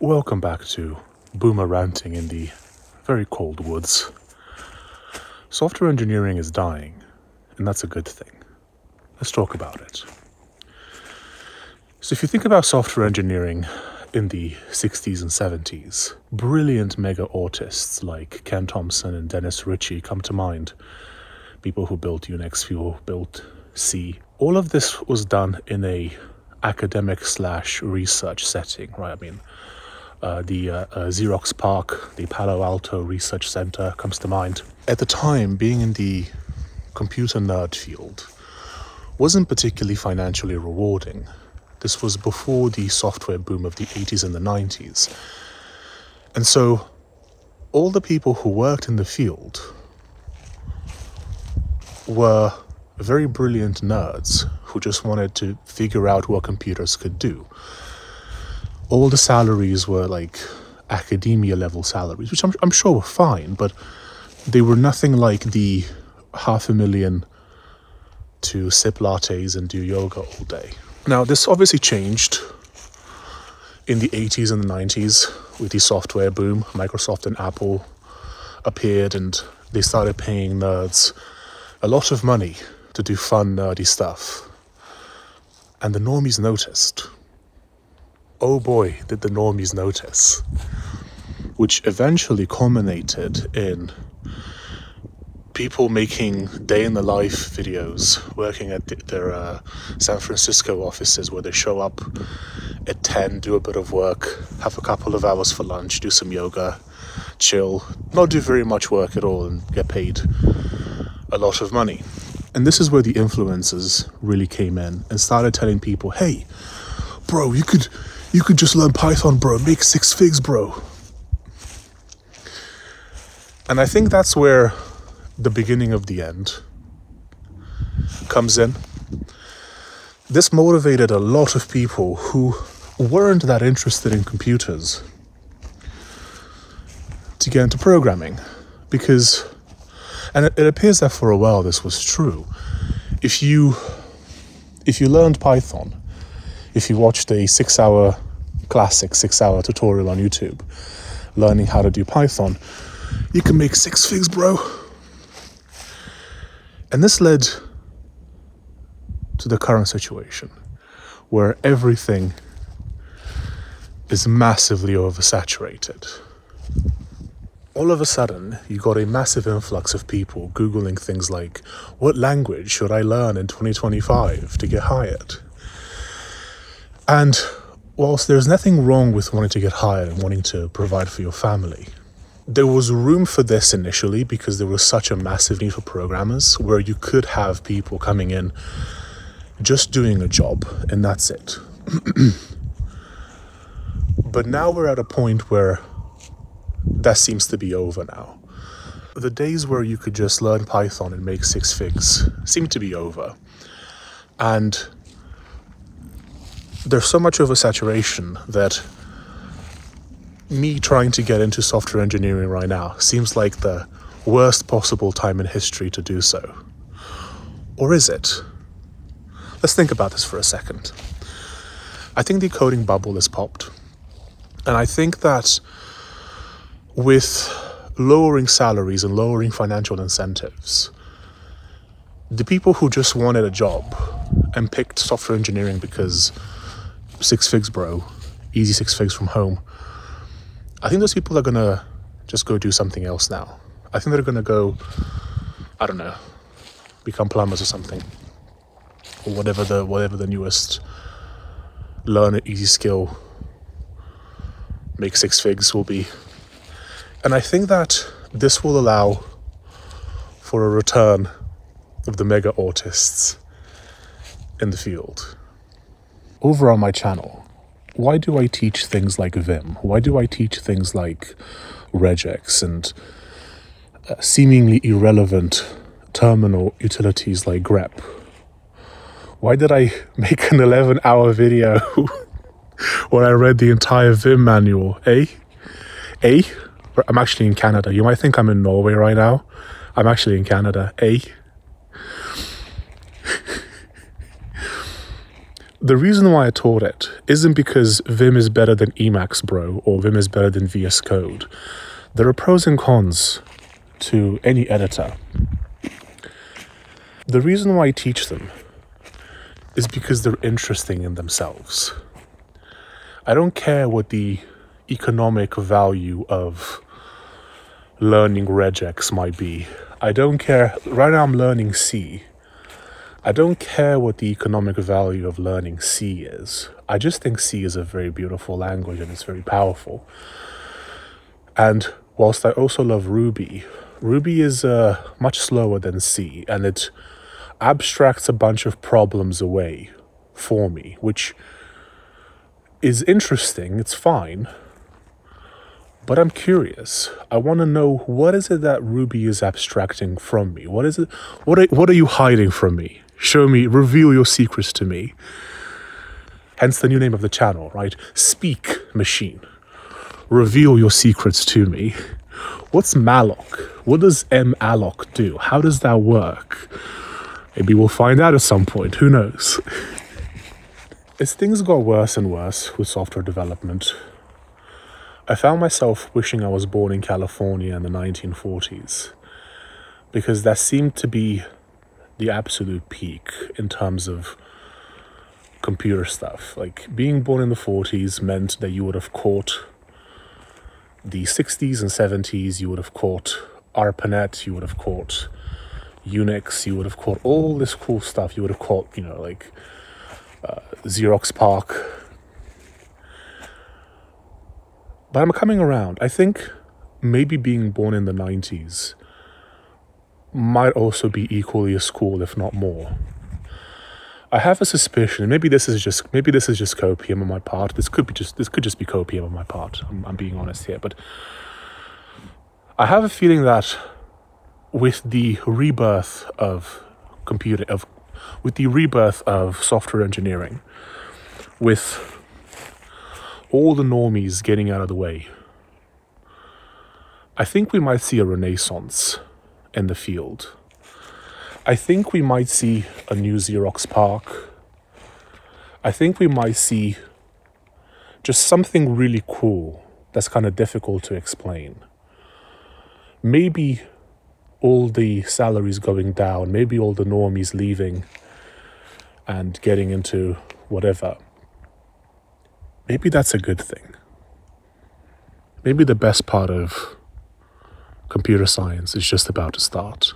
Welcome back to Boomer Ranting in the very cold woods. Software engineering is dying, and that's a good thing. Let's talk about it. So, if you think about software engineering in the 60s and 70s, brilliant mega artists like Ken Thompson and Dennis Ritchie come to mind. People who built Unix, who built C. All of this was done in a academic slash research setting, right? I mean, uh, the uh, uh, Xerox PARC, the Palo Alto Research Center comes to mind. At the time, being in the computer nerd field wasn't particularly financially rewarding. This was before the software boom of the 80s and the 90s. And so, all the people who worked in the field were very brilliant nerds who just wanted to figure out what computers could do all the salaries were like academia level salaries, which I'm, I'm sure were fine, but they were nothing like the half a million to sip lattes and do yoga all day. Now, this obviously changed in the 80s and the 90s with the software boom. Microsoft and Apple appeared and they started paying nerds a lot of money to do fun, nerdy stuff. And the normies noticed oh boy, did the normies notice. Which eventually culminated in people making day in the life videos, working at their uh, San Francisco offices where they show up at 10, do a bit of work, have a couple of hours for lunch, do some yoga, chill, not do very much work at all, and get paid a lot of money. And this is where the influencers really came in and started telling people, hey, bro, you could you could just learn Python, bro. Make six figs, bro. And I think that's where the beginning of the end comes in. This motivated a lot of people who weren't that interested in computers to get into programming because and it, it, appears that for a while this was true if you if you learned python if you watched a six hour classic six hour tutorial on YouTube learning how to do Python, you can make six figs, bro. And this led to the current situation where everything is massively oversaturated. All of a sudden, you got a massive influx of people Googling things like, What language should I learn in 2025 to get hired? And whilst there's nothing wrong with wanting to get hired and wanting to provide for your family, there was room for this initially because there was such a massive need for programmers where you could have people coming in just doing a job and that's it. but now we're at a point where that seems to be over now. The days where you could just learn Python and make six figs seem to be over. And there's so much oversaturation that me trying to get into software engineering right now seems like the worst possible time in history to do so. Or is it? Let's think about this for a second. I think the coding bubble has popped. And I think that with lowering salaries and lowering financial incentives, the people who just wanted a job and picked software engineering because six figs, bro. Easy six figs from home. I think those people are gonna just go do something else now. I think they're gonna go, I don't know, become plumbers or something, or whatever the whatever the newest learn an easy skill, make six figs will be. And I think that this will allow for a return of the mega artists in the field over on my channel, why do I teach things like Vim? Why do I teach things like regex and uh, seemingly irrelevant terminal utilities like grep? Why did I make an 11 hour video when I read the entire Vim manual? Eh? Eh? I'm actually in Canada. You might think I'm in Norway right now. I'm actually in Canada. Eh? The reason why I taught it isn't because Vim is better than Emacs Bro or Vim is better than VS Code. There are pros and cons to any editor. The reason why I teach them is because they're interesting in themselves. I don't care what the economic value of learning regex might be. I don't care. Right now, I'm learning C. I don't care what the economic value of learning C is. I just think C is a very beautiful language and it's very powerful. And whilst I also love Ruby, Ruby is uh, much slower than C and it abstracts a bunch of problems away for me, which is interesting. It's fine. But I'm curious. I want to know what is it that Ruby is abstracting from me? What is it? What are, what are you hiding from me? Show me, reveal your secrets to me. Hence the new name of the channel, right? Speak, machine. Reveal your secrets to me. What's malloc? What does M. malloc do? How does that work? Maybe we'll find out at some point. Who knows? As things got worse and worse with software development, I found myself wishing I was born in California in the 1940s because that seemed to be the absolute peak in terms of computer stuff. Like being born in the 40s meant that you would have caught the 60s and 70s, you would have caught ARPANET, you would have caught Unix, you would have caught all this cool stuff. You would have caught, you know, like uh, Xerox PARC. But I'm coming around. I think maybe being born in the 90s might also be equally as cool, if not more. I have a suspicion, maybe this is just maybe this is just copium on my part. This could be just this could just be copium on my part. I'm, I'm being honest here, but I have a feeling that with the rebirth of computer of with the rebirth of software engineering, with all the normies getting out of the way, I think we might see a renaissance in the field. I think we might see a new Xerox PARC. I think we might see just something really cool that's kind of difficult to explain. Maybe all the salaries going down, maybe all the normies leaving and getting into whatever. Maybe that's a good thing. Maybe the best part of computer science is just about to start.